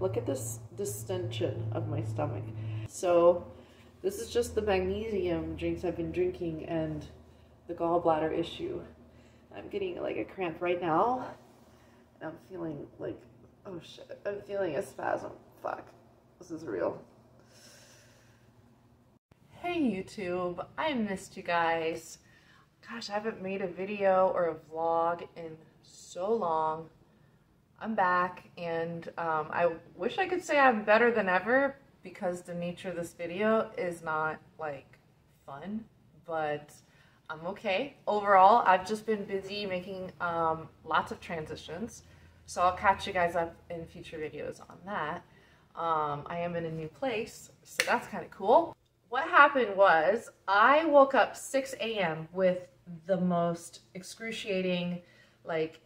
Look at this distension of my stomach. So this is just the magnesium drinks I've been drinking and the gallbladder issue. I'm getting like a cramp right now. And I'm feeling like, oh shit, I'm feeling a spasm. Fuck, this is real. Hey YouTube, I missed you guys. Gosh, I haven't made a video or a vlog in so long. I'm back and um, I wish I could say I'm better than ever because the nature of this video is not like fun, but I'm okay. Overall, I've just been busy making um, lots of transitions. So I'll catch you guys up in future videos on that. Um, I am in a new place, so that's kind of cool. What happened was I woke up 6 a.m. with the most excruciating, like,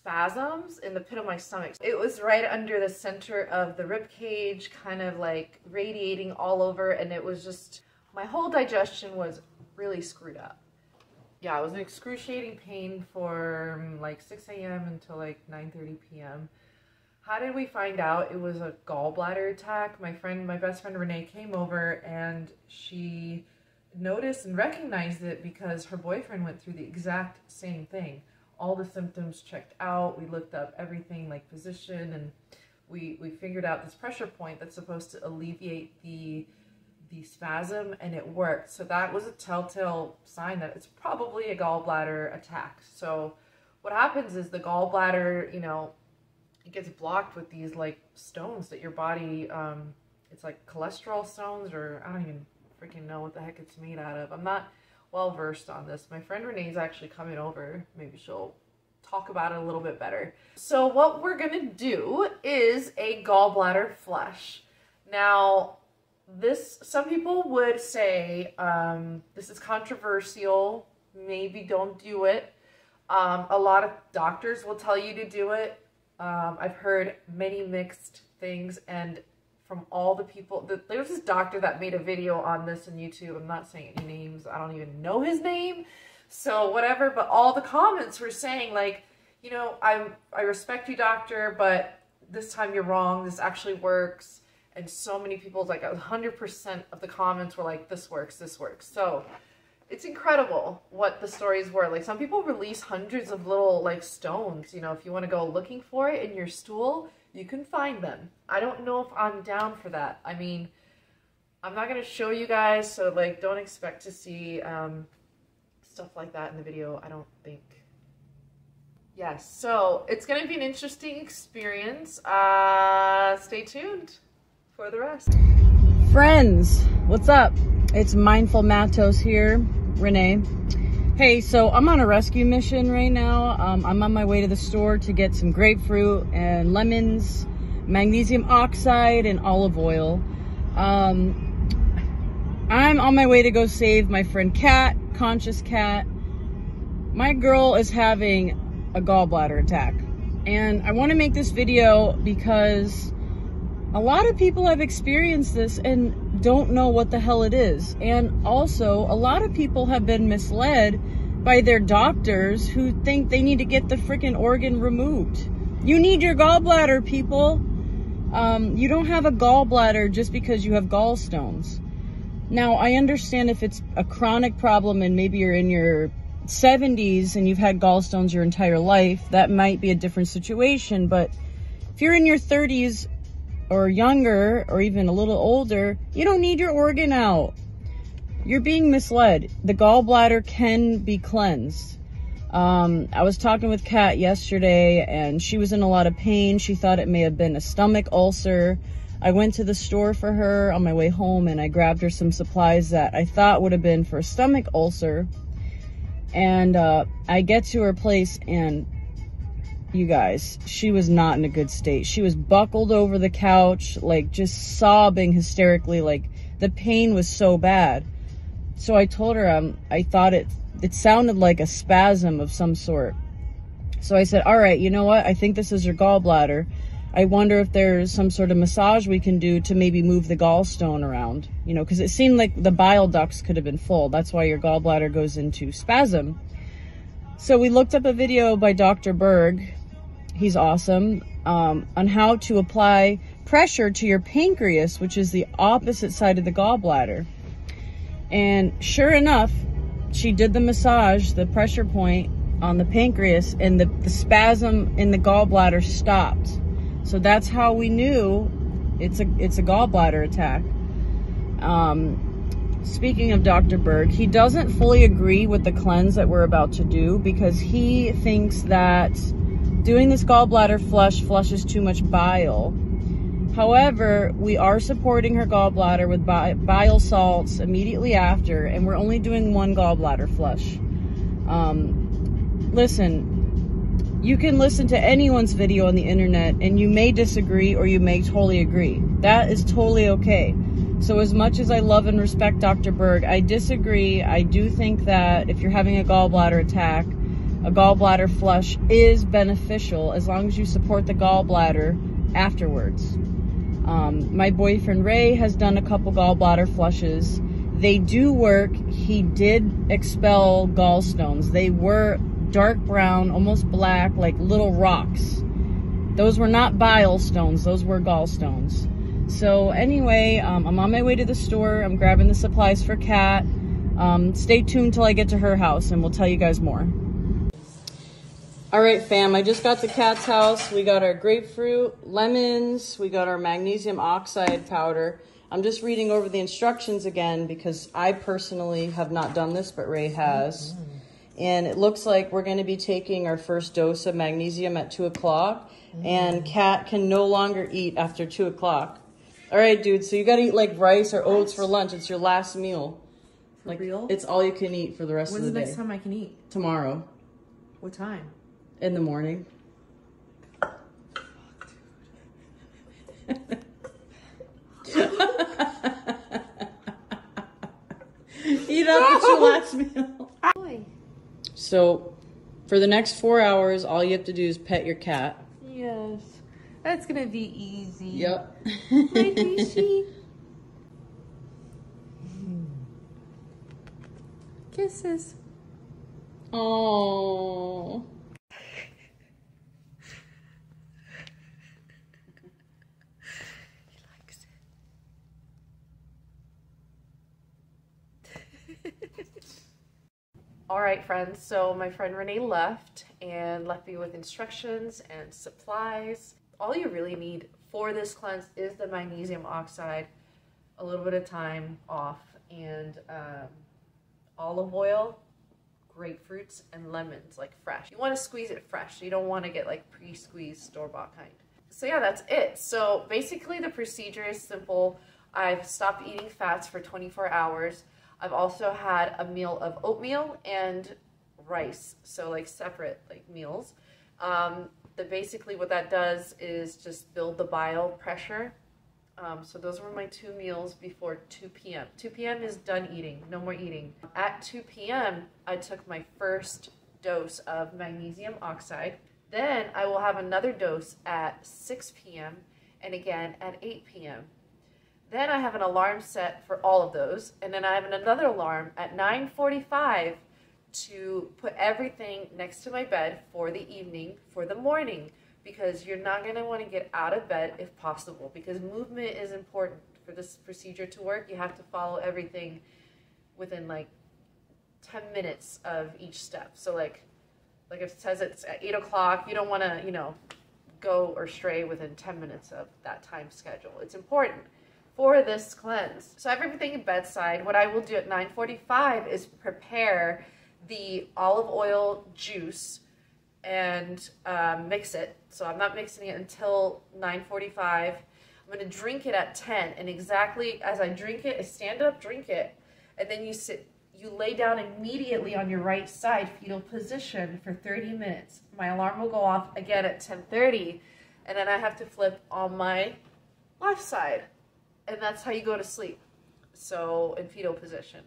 spasms in the pit of my stomach. It was right under the center of the rib cage, kind of like radiating all over, and it was just, my whole digestion was really screwed up. Yeah, it was an excruciating pain for um, like 6 a.m. until like 9.30 p.m. How did we find out it was a gallbladder attack? My friend, my best friend Renee came over and she noticed and recognized it because her boyfriend went through the exact same thing all the symptoms checked out. We looked up everything like position and we, we figured out this pressure point that's supposed to alleviate the the spasm and it worked. So that was a telltale sign that it's probably a gallbladder attack. So what happens is the gallbladder, you know, it gets blocked with these like stones that your body, um, it's like cholesterol stones or I don't even freaking know what the heck it's made out of. I'm not well versed on this. My friend Renee's actually coming over. Maybe she'll talk about it a little bit better. So what we're gonna do is a gallbladder flush. Now, this, some people would say um, this is controversial. Maybe don't do it. Um, a lot of doctors will tell you to do it. Um, I've heard many mixed things and from all the people. The, there was this doctor that made a video on this on YouTube. I'm not saying any names. I don't even know his name. So whatever, but all the comments were saying like, you know, I I respect you, doctor, but this time you're wrong. This actually works. And so many people, like 100% of the comments were like, this works, this works. So it's incredible what the stories were. Like some people release hundreds of little like stones, you know, if you want to go looking for it in your stool, you can find them. I don't know if I'm down for that. I mean, I'm not going to show you guys, so like don't expect to see um, stuff like that in the video, I don't think. Yes, so it's going to be an interesting experience. Uh, stay tuned for the rest. Friends, what's up? It's Mindful Matos here, Renee. Hey, so I'm on a rescue mission right now. Um, I'm on my way to the store to get some grapefruit and lemons, magnesium oxide, and olive oil. Um, I'm on my way to go save my friend Kat, Konscious Kat. My girl is having a gallbladder attack. And I want to make this video because a lot of people have experienced this and don't know what the hell it is. And also, a lot of people have been misled by their doctors who think they need to get the freaking organ removed. You need your gallbladder, people. Um, you don't have a gallbladder just because you have gallstones. Now, I understand if it's a chronic problem and maybe you're in your 70s and you've had gallstones your entire life, that might be a different situation. But if you're in your 30s or younger or even a little older, you don't need your organ out you're being misled. The gallbladder can be cleansed. Um, I was talking with Kat yesterday and she was in a lot of pain. She thought it may have been a stomach ulcer. I went to the store for her on my way home and I grabbed her some supplies that I thought would have been for a stomach ulcer. And uh, I get to her place and you guys, she was not in a good state. She was buckled over the couch, like just sobbing hysterically, like the pain was so bad. So I told her um, I thought it it sounded like a spasm of some sort. So I said, all right, you know what? I think this is your gallbladder. I wonder if there's some sort of massage we can do to maybe move the gallstone around, you know, because it seemed like the bile ducts could have been full. That's why your gallbladder goes into spasm. So we looked up a video by Dr. Berg. He's awesome. um, on how to apply pressure to your pancreas, which is the opposite side of the gallbladder. And sure enough, she did the massage, the pressure point on the pancreas, and the, the spasm in the gallbladder stopped. So that's how we knew it's a it's a gallbladder attack. Um, speaking of Dr. Berg, he doesn't fully agree with the cleanse that we're about to do because he thinks that doing this gallbladder flush flushes too much bile. However, we are supporting her gallbladder with bile salts immediately after, and we're only doing one gallbladder flush. Um, listen, you can listen to anyone's video on the internet and you may disagree or you may totally agree. That is totally okay. So, as much as I love and respect Dr. Berg, I disagree. I do think that if you're having a gallbladder attack, a gallbladder flush is beneficial as long as you support the gallbladder afterwards. Um, my boyfriend Ray has done a couple gallbladder flushes. They do work. He did expel gallstones. They were dark brown, almost black, like little rocks. Those were not bile stones, those were gallstones. So, anyway, um, I'm on my way to the store. I'm grabbing the supplies for Kat. Um, stay tuned till I get to her house and we'll tell you guys more. All right, fam, I just got the Kat's house. We got our grapefruit, lemons, we got our magnesium oxide powder. I'm just reading over the instructions again because I personally have not done this, but Ray has. Mm-hmm. And it looks like we're going to be taking our first dose of magnesium at 2 o'clock, mm-hmm. and Kat can no longer eat after 2 o'clock. All right, dude, so you got to eat like rice or oats for lunch. It's your last meal. For like, real? It's all you can eat for the rest When's of the, day. What's the next time I can eat? Tomorrow. What time? In the morning. Eat up, it's your last meal. So, for the next four hours, all you have to do is pet your cat. Yes. That's gonna be easy. Yep. Hi, Kisses. Oh. All right, friends, so my friend Renee left and left me with instructions and supplies. All you really need for this cleanse is the magnesium oxide, a little bit of time off, and um, olive oil, grapefruits, and lemons, like fresh. You want to squeeze it fresh. You don't want to get like pre-squeezed store-bought kind. So yeah, that's it. So basically the procedure is simple. I've stopped eating fats for 24 hours. I've also had a meal of oatmeal and rice, so like separate like meals. Um, that basically what that does is just build the bile pressure. Um, so those were my two meals before 2 p.m. 2 p.m. is done eating, no more eating. At 2 p.m., I took my first dose of magnesium oxide. Then I will have another dose at 6 p.m. and again at 8 p.m. Then I have an alarm set for all of those, and then I have another alarm at 9:45 to put everything next to my bed for the evening, for the morning, because you're not want to get out of bed if possible, because movement is important for this procedure to work. You have to follow everything within like 10 minutes of each step. So like, like if it says it's at 8 o'clock, you don't want to, you know, go or stray within 10 minutes of that time schedule. It's important for this cleanse. So everything bedside. What I will do at 9.45 is prepare the olive oil juice and uh, mix it. So I'm not mixing it until 9.45. I'm to drink it at 10. And exactly as I drink it, I stand up, drink it, and then you sit, you lay down immediately on your right side, fetal position for 30 minutes. My alarm will go off again at 10.30, and then I have to flip on my left side and that's how you go to sleep. So in fetal position.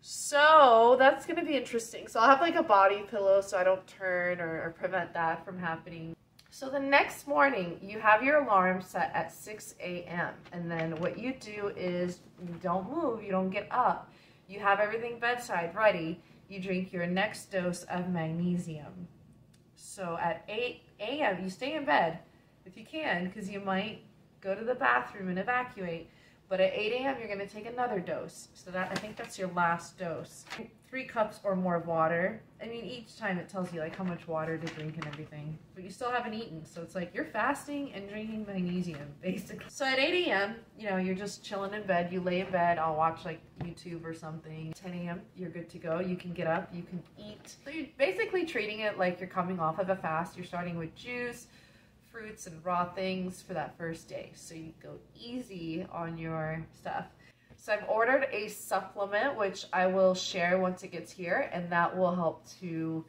So that's going to be interesting. So I'll have like a body pillow so I don't turn or, or, prevent that from happening. So the next morning, you have your alarm set at 6 a.m. And then what you do is you don't move, you don't get up. You have everything bedside ready. You drink your next dose of magnesium. So at 8 a.m., you stay in bed if you can, because you might go to the bathroom and evacuate. But at 8 a.m., you're going to take another dose. So that I think that's your last dose. Three cups or more of water. I mean, each time it tells you like how much water to drink and everything. But you still haven't eaten. So it's like you're fasting and drinking magnesium, basically. So at 8 a.m., you know, you're just chilling in bed. You lay in bed. I'll watch like YouTube or something. 10 a.m., you're good to go. You can get up. You can eat. So you're basically treating it like you're coming off of a fast. You're starting with juice fruits and raw things for that first day. So you go easy on your stuff. So I've ordered a supplement, which I will share once it gets here, and that will help to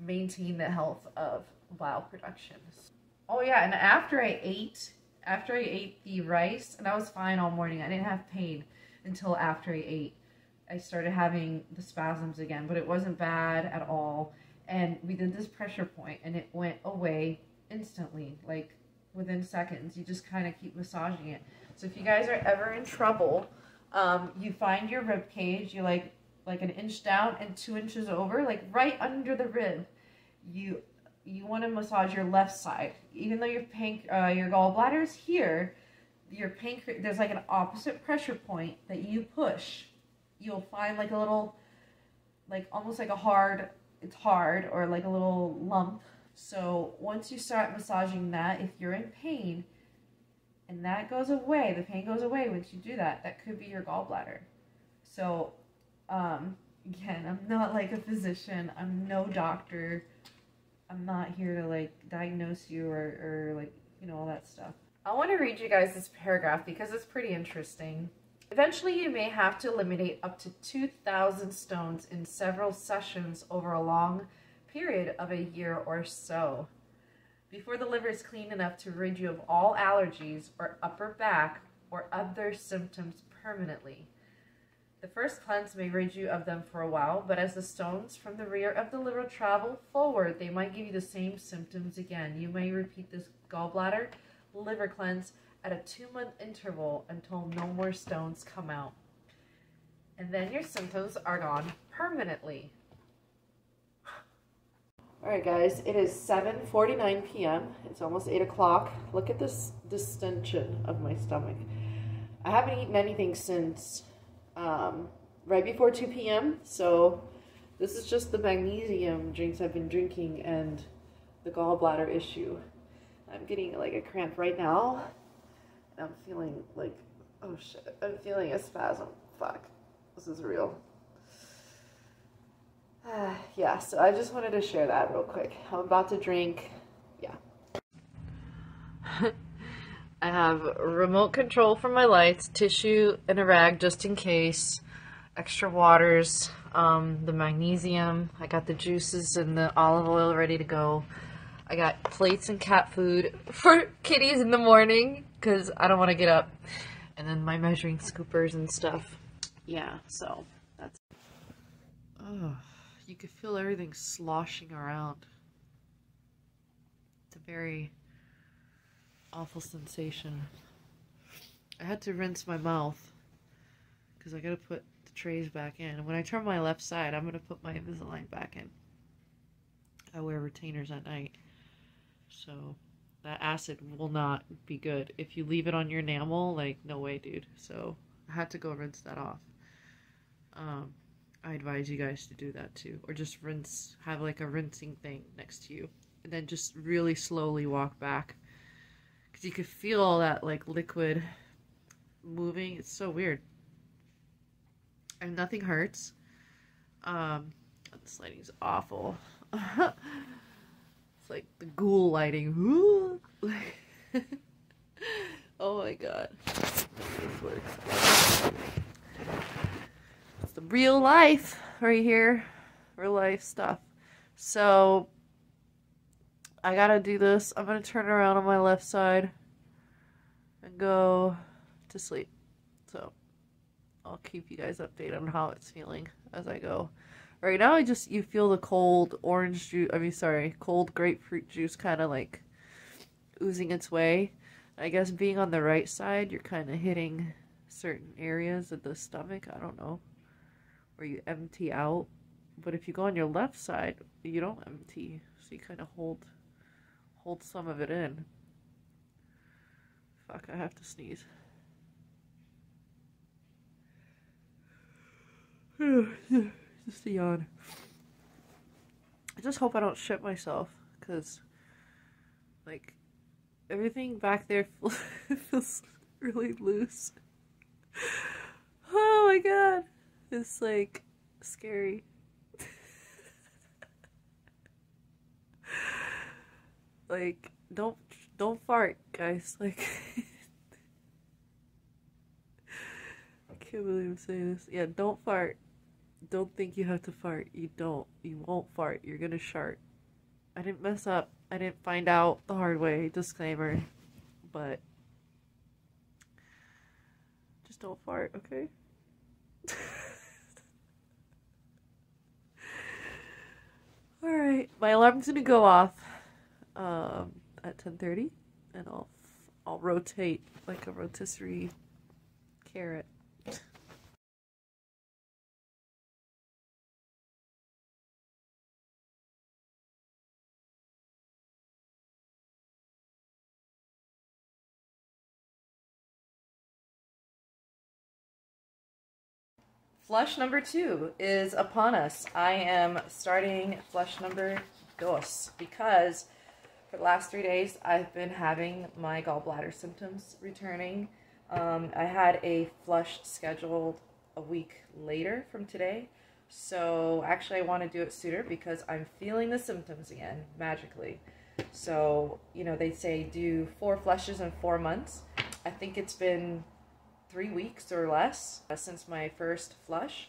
maintain the health of bile production. Oh yeah, and after I ate, after I ate the rice, and I was fine all morning. I didn't have pain until after I ate. I started having the spasms again, but it wasn't bad at all. And we did this pressure point, and it went away instantly, like within seconds. You just kind of keep massaging it. So if you guys are ever in trouble, um, you find your rib cage, you like like an inch down and two inches over, like right under the rib. You you want to massage your left side, even though your panc uh, your gallbladder is here. Your pancreas there's like an opposite pressure point that you push. You'll find like a little, like almost like a hard. It's hard or like a little lump so once you start massaging that, if you're in pain and that goes away, the pain goes away once you do that, that could be your gallbladder. So um, again, I'm not like a physician. I'm no doctor. I'm not here to like diagnose you or, or like, you know, all that stuff. I want to read you guys this paragraph because it's pretty interesting. Eventually, you may have to eliminate up to 2,000 stones in several sessions over a long period of a year or so. Before the liver is clean enough to rid you of all allergies or upper back or other symptoms permanently. The first cleanse may rid you of them for a while, but as the stones from the rear of the liver travel forward, they might give you the same symptoms again. You may repeat this gallbladder liver cleanse at a two month interval until no more stones come out. And then your symptoms are gone permanently. All right, guys, it is 7.49 p.m. It's almost 8 o'clock. Look at this distension of my stomach. I haven't eaten anything since um, right before 2 p.m., so this is just the magnesium drinks I've been drinking and the gallbladder issue. I'm getting like a cramp right now, I'm feeling like, oh shit, I'm feeling a spasm. Fuck, this is real. Uh, yeah, so I just wanted to share that real quick. I'm about to drink, yeah. I have remote control for my lights, tissue, and a rag just in case, extra waters, um, the magnesium. I got the juices and the olive oil ready to go. I got plates and cat food for kitties in the morning because I don't want to get up. And then my measuring scoopers and stuff. Yeah, so that's. Oh you could feel everything sloshing around. It's a very awful sensation. I had to rinse my mouth because I gotta put the trays back in. And when I turn my left side, I'm gonna put my Invisalign back in. I wear retainers at night. So that acid will not be good. If you leave it on your enamel, like, no way, dude. So I had to go rinse that off. Um, I advise you guys to do that too. Or just rinse, have like a rinsing thing next to you. And then just really slowly walk back. Because you could feel all that like liquid moving. It's so weird. And nothing hurts. Um, this lighting's awful. it's like the ghoul lighting. oh my god. This works real life right here. Real life stuff. So, I gotta do this. I'm gonna turn around on my left side and go to sleep. So, I'll keep you guys updated on how it's feeling as I go. Right now, I just, you feel the cold orange juice, I mean, sorry, cold grapefruit juice kind of like oozing its way. I guess being on the right side, you're kind of hitting certain areas of the stomach. I don't know where you empty out. But if you go on your left side, you don't empty. So you kind of hold hold some of it in. Fuck, I have to sneeze. Just a yawn. I just hope I don't shit myself, because, like, everything back there feels really loose. Oh my god. It's, like, scary. like, don't, don't fart, guys. Like, I can't believe I'm saying this. Yeah, don't fart. Don't think you have to fart. You don't. You won't fart. You're gonna shart. I didn't mess up. I didn't find out the hard way. Disclaimer. But just don't fart, okay? Alright, my alarm's gonna go off um, at 10.30 and I'll, I'll rotate like a rotisserie carrot. Flush number two is upon us. I am starting flush number dos because for the last three days I've been having my gallbladder symptoms returning. Um, I had a flush scheduled a week later from today. So actually I want to do it sooner because I'm feeling the symptoms again magically. So, you know, they say do four flushes in four months. I think it's been three weeks or less uh, since my first flush.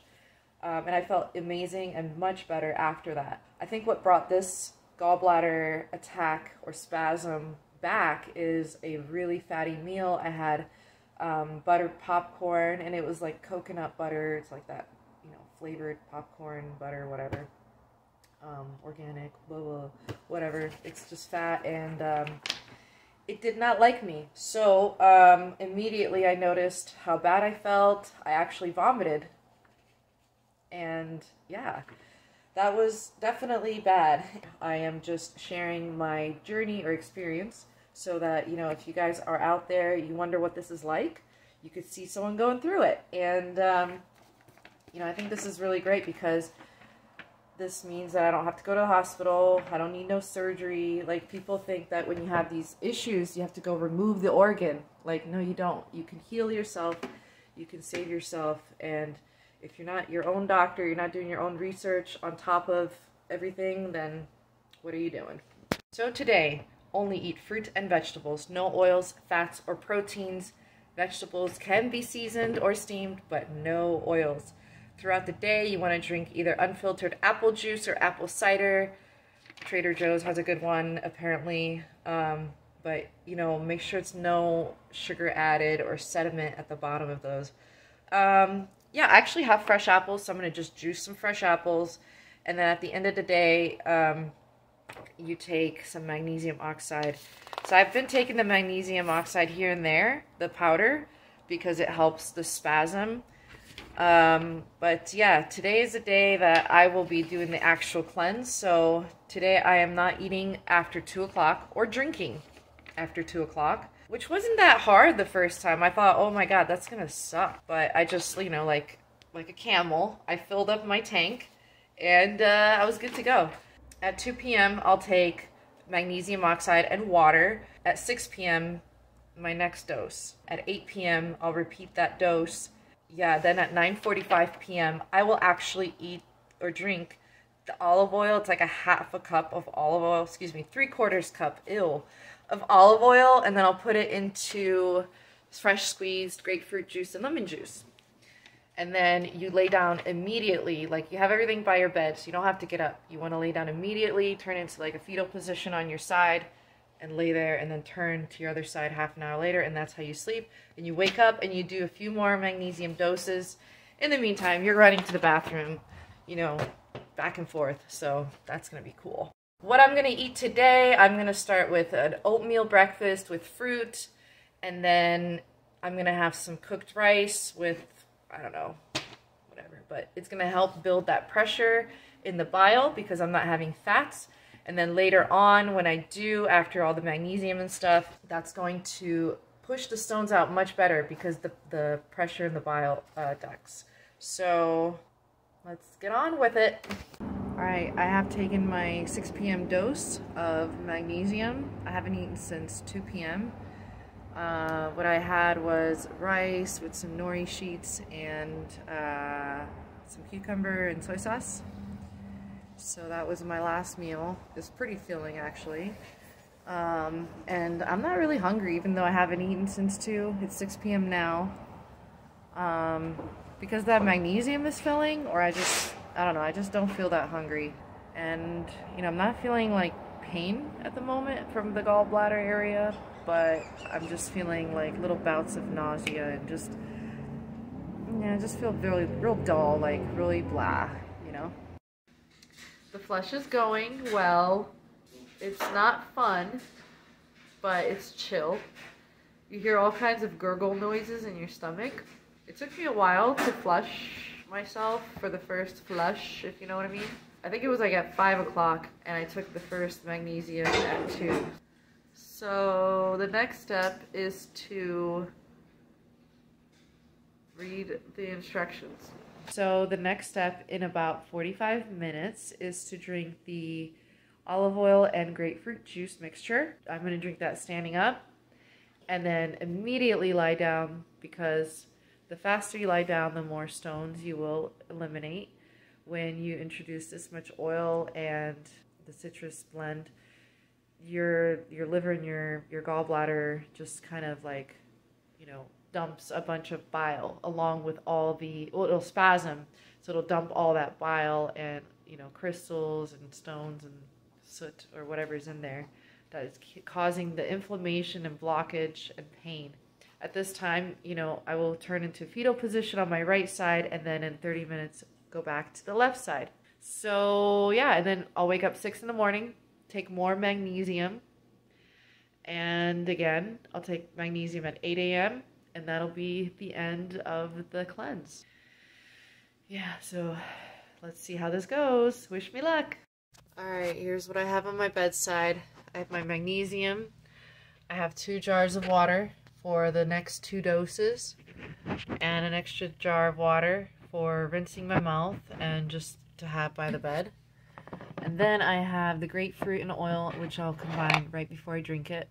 Um, and I felt amazing and much better after that. I think what brought this gallbladder attack or spasm back is a really fatty meal. I had um, buttered popcorn, and it was like coconut butter. It's like that, you know, flavored popcorn, butter, whatever. Um, organic, blah, blah, whatever. It's just fat, and um, it did not like me. So um, immediately I noticed how bad I felt. I actually vomited. And yeah, that was definitely bad. I am just sharing my journey or experience so that, you know, if you guys are out there, you wonder what this is like, you could see someone going through it. And, um, you know, I think this is really great because this means that I don't have to go to the hospital. I don't need no surgery. Like people think that when you have these issues, you have to go remove the organ. Like no, you don't. You can heal yourself. You can save yourself. And if you're not your own doctor, you're not doing your own research on top of everything, then what are you doing? So today, only eat fruit and vegetables. No oils, fats, or proteins. Vegetables can be seasoned or steamed, but no oils. Throughout the day, you want to drink either unfiltered apple juice or apple cider. Trader Joe's has a good one, apparently. Um, but, you know, make sure it's no sugar added or sediment at the bottom of those. Um, yeah, I actually have fresh apples, so I'm going to just juice some fresh apples. And then at the end of the day, um, you take some magnesium oxide. So I've been taking the magnesium oxide here and there, the powder, because it helps the spasm. Um, but yeah, today is a day that I will be doing the actual cleanse. So today I am not eating after 2 o'clock or drinking after 2 o'clock, which wasn't that hard the first time. I thought, oh my god, that's gonna suck. But I just, you know, like, like a camel, I filled up my tank and uh, I was good to go. At 2 p.m., I'll take magnesium oxide and water. At 6 p.m., my next dose. At 8 p.m., I'll repeat that dose yeah, then at 9:45 p.m., I will actually eat or drink the olive oil. It's like a half a cup of olive oil, excuse me, three quarters cup, ill, of olive oil, and then I'll put it into fresh squeezed grapefruit juice and lemon juice. And then you lay down immediately, like you have everything by your bed, so you don't have to get up. You want to lay down immediately, turn into like a fetal position on your side, and lay there and then turn to your other side half an hour later and that's how you sleep. And you wake up and you do a few more magnesium doses. In the meantime you're running to the bathroom you know back and forth. So that's gonna be cool. What i'm gonna eat today i'm gonna start with an oatmeal breakfast with fruit and then i'm gonna have some cooked rice with i don't know whatever. But it's gonna help build that pressure in the bile because i'm not having fats and then later on, when I do, after all the magnesium and stuff, that's going to push the stones out much better because the, the pressure in the bile uh, ducts. So let's get on with it. All right, I have taken my 6 p.m. dose of magnesium. I haven't eaten since 2 p.m. Uh, what I had was rice with some nori sheets and uh, some cucumber and soy sauce. So that was my last meal. It was pretty filling actually. Um, and I'm not really hungry even though I haven't eaten since 2. It's 6 p.m. now. Um, because that magnesium is filling or I just, I don't know, I just don't feel that hungry. And, you know, I'm not feeling like pain at the moment from the gallbladder area, but I'm just feeling like little bouts of nausea and just, yeah, I just feel really, real dull, like really blah? The flush is going well. It's not fun, but it's chill. You hear all kinds of gurgle noises in your stomach. It took me a while to flush myself for the first flush, if you know what I mean. I think it was like at 5 o'clock, and I took the first magnesium at 2. So the next step is to read the instructions. So the next step in about 45 minutes is to drink the olive oil and grapefruit juice mixture. I'm going to drink that standing up and then immediately lie down because the faster you lie down, the more stones you will eliminate when you introduce this much oil and the citrus blend. Your your liver and your your gallbladder just kind of like, you know, dumps a bunch of bile along with all the well, it'll spasm, so it'll dump all that bile and you know crystals and stones and soot or whatever's in there that is causing the inflammation and blockage and pain. At this time, you know, I will turn into fetal position on my right side and then in 30 minutes go back to the left side. So, yeah, and then I'll wake up 6 in the morning, take more magnesium, and again, I'll take magnesium at 8 a.m., and that'll be the end of the cleanse. Yeah, so let's see how this goes. Wish me luck. Alright, here's what I have on my bedside. I have my magnesium. I have two jars of water for the next two doses. And an extra jar of water for rinsing my mouth and just to have by the bed. And then I have the grapefruit and oil, which I'll combine right before I drink it.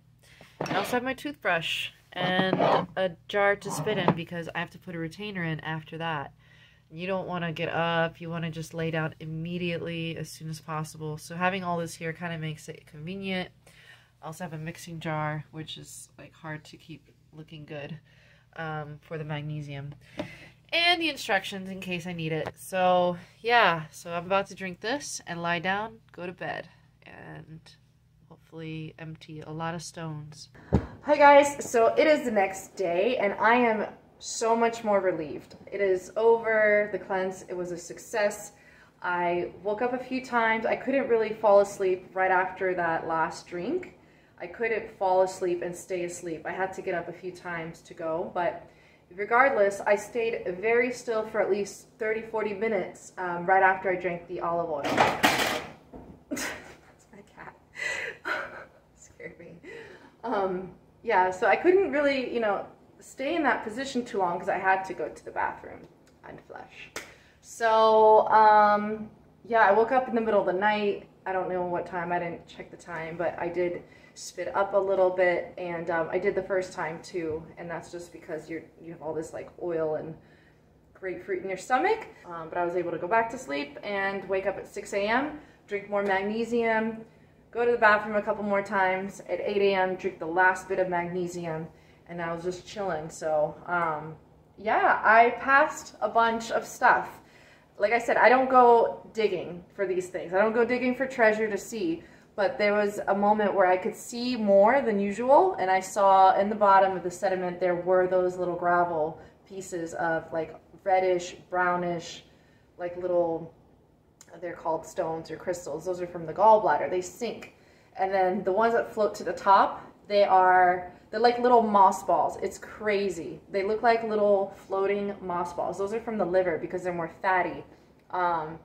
I also have my toothbrush and a jar to spit in because I have to put a retainer in after that. You don't want to get up. You want to just lay down immediately as soon as possible. So having all this here kind of makes it convenient. I also have a mixing jar, which is like hard to keep looking good um, for the magnesium. And the instructions in case I need it. So yeah, so I'm about to drink this and lie down, go to bed, and hopefully empty a lot of stones. Hi guys, so it is the next day and I am so much more relieved. It is over, the cleanse, it was a success. I woke up a few times. I couldn't really fall asleep right after that last drink. I couldn't fall asleep and stay asleep. I had to get up a few times to go, but regardless, I stayed very still for at least 30, 40 minutes um, right after I drank the olive oil. That's my cat. Scared me. Um, yeah, so I couldn't really, you know, stay in that position too long because I had to go to the bathroom and flush. So, um, yeah, I woke up in the middle of the night. I don't know what time, I didn't check the time, but I did spit up a little bit and um, I did the first time too. And that's just because you're, you have all this like oil and grapefruit in your stomach. Um, but I was able to go back to sleep and wake up at 6 a.m., drink more magnesium, go to the bathroom a couple more times. At 8 a.m., drink the last bit of magnesium and I was just chilling. So, um, yeah, I passed a bunch of stuff. Like I said, I don't go digging for these things. I don't go digging for treasure to see. But there was a moment where I could see more than usual, and I saw in the bottom of the sediment there were those little gravel pieces of like reddish, brownish, like little, they're called stones or crystals. Those are from the gallbladder. They sink. And then the ones that float to the top, they are they're like little moss balls. It's crazy. They look like little floating moss balls. Those are from the liver because they're more fatty. Um,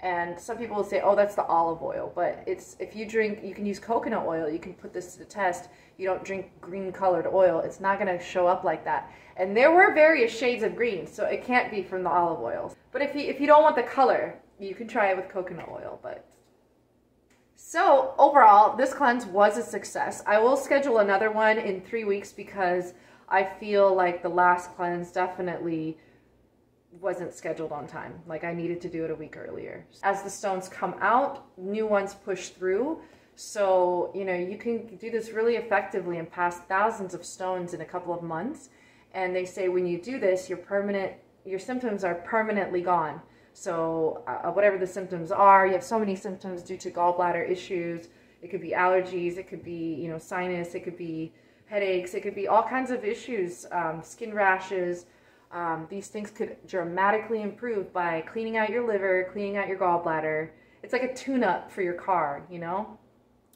And some people will say, oh, that's the olive oil. But it's if you drink, you can use coconut oil. You can put this to the test. You don't drink green colored oil. It's not going to show up like that. And there were various shades of green, so it can't be from the olive oil. But if you, if you don't want the color, you can try it with coconut oil. But so overall, this cleanse was a success. I will schedule another one in three weeks because I feel like the last cleanse definitely wasn't scheduled on time. Like I needed to do it a week earlier. As the stones come out, new ones push through. So, you know, you can do this really effectively and pass thousands of stones in a couple of months. And they say when you do this, your permanent, your symptoms are permanently gone. So uh, whatever the symptoms are, you have so many symptoms due to gallbladder issues. It could be allergies. It could be, you know, sinus. It could be headaches. It could be all kinds of issues, um, skin rashes. Um, these things could dramatically improve by cleaning out your liver, cleaning out your gallbladder. It's like a tune-up for your car, you know?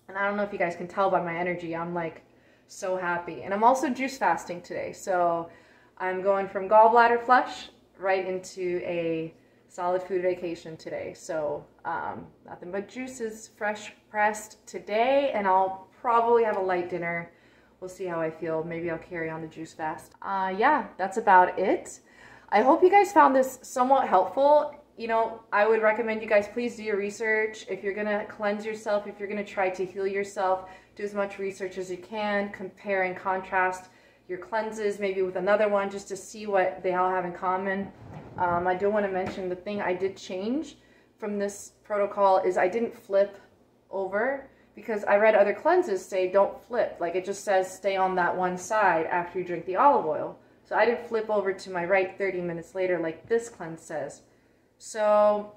And I don't know if you guys can tell by my energy, I'm like so happy. And I'm also juice fasting today. So I'm going from gallbladder flush right into a solid food vacation today. So um, nothing but juices, fresh pressed today. And I'll probably have a light dinner we'll see how I feel. Maybe I'll carry on the juice fast. Uh, yeah, that's about it. I hope you guys found this somewhat helpful. You know, I would recommend you guys please do your research. If you're to cleanse yourself, if you're to try to heal yourself, do as much research as you can. Compare and contrast your cleanses maybe with another one just to see what they all have in common. Um, I do want to mention the thing I did change from this protocol is I didn't flip over because I read other cleanses say don't flip. Like it just says stay on that one side after you drink the olive oil. So I didn't flip over to my right 30 minutes later like this cleanse says. So,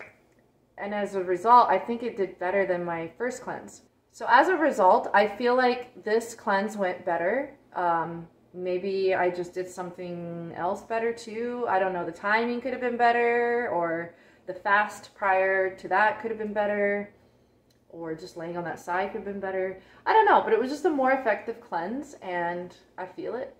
and as a result, I think it did better than my first cleanse. So as a result, I feel like this cleanse went better. Um, maybe I just did something else better too. I don't know, the timing could have been better or the fast prior to that could have been better or just laying on that side could have been better. I don't know, but it was just a more effective cleanse and I feel it.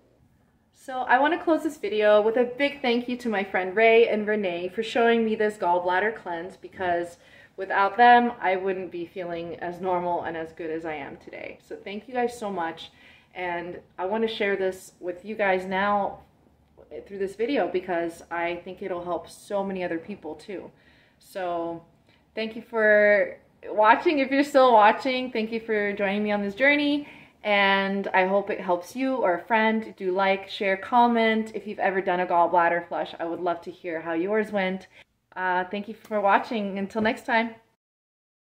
So I want to close this video with a big thank you to my friend Ray and Renee for showing me this gallbladder cleanse because without them, I wouldn't be feeling as normal and as good as I am today. So thank you guys so much. And I want to share this with you guys now through this video because I think it'll help so many other people too. So thank you for watching. If you're still watching, thank you for joining me on this journey. And I hope it helps you or a friend. Do like, share, comment. If you've ever done a gallbladder flush, I would love to hear how yours went. Uh, thank you for watching. Until next time.